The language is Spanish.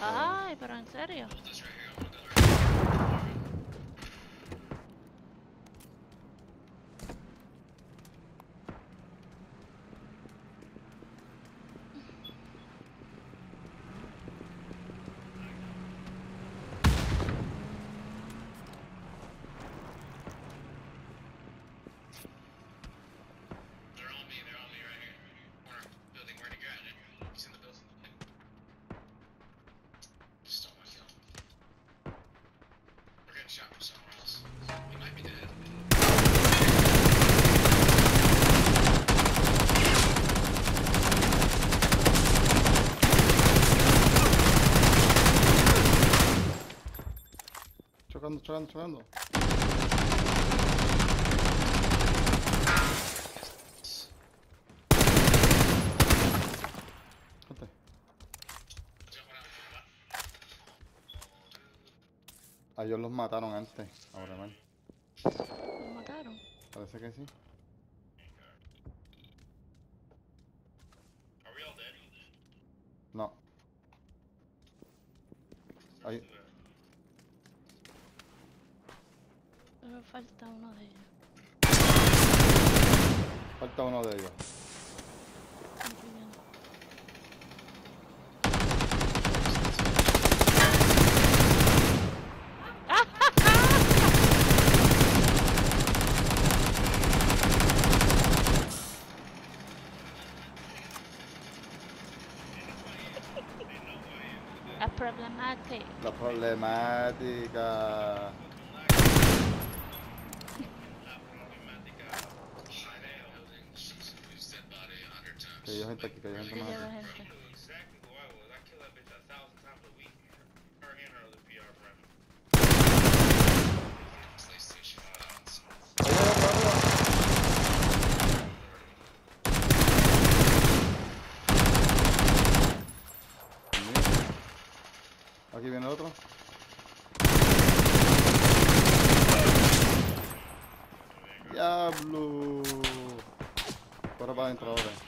Ah, Ay, pero en serio. Chocando, chocando, chocando. A ellos los mataron antes. Ahora mal. ¿Lo mataron? Parece que sí. No. Ahí. Falta uno de ellos. Falta uno de ellos. Es problemático. La problemática. Que hay gente aquí, que hay gente Que más lleva aquí. gente. Exactly who I was. I kill that bitch a thousand times a week. Her and her other PR friend. PlayStation. Aquí viene otro. Diablo. Fuera para adentro ahora.